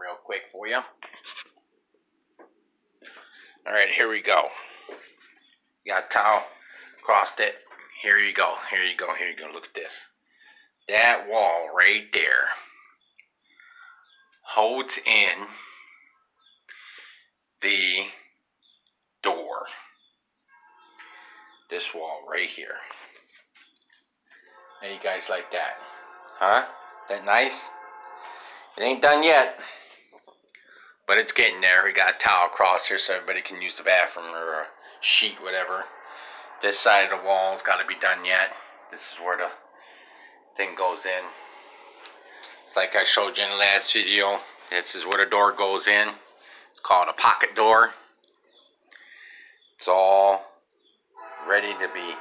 real quick for you. All right, here we go. You got a towel, crossed it. Here you go. Here you go. Here you go. Look at this. That wall right there holds in the door. This wall right here. How you guys like that? Huh? That nice? It ain't done yet. But it's getting there. We got a towel across here so everybody can use the bathroom or a sheet, whatever. This side of the wall's got to be done yet. This is where the thing goes in. It's like I showed you in the last video. This is where the door goes in. It's called a pocket door. It's all ready to be.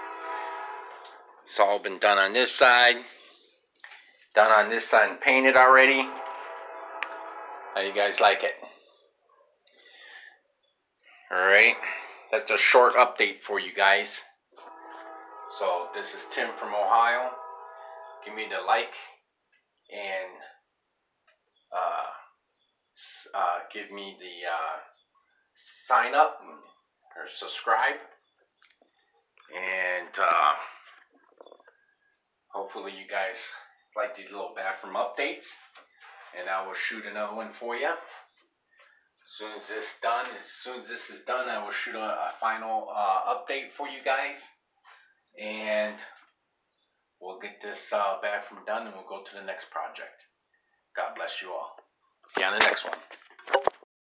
It's all been done on this side. Done on this side and painted already. How you guys like it? Alright, that's a short update for you guys. So, this is Tim from Ohio. Give me the like and uh, uh, give me the uh, sign up or subscribe. And uh, hopefully, you guys like these little bathroom updates. And I will shoot another one for you. As soon as this done, as soon as this is done, I will shoot a, a final uh, update for you guys, and we'll get this uh, bathroom done, and we'll go to the next project. God bless you all. See you on the next one.